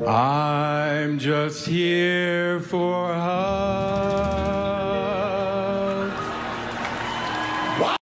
I'm just here for her.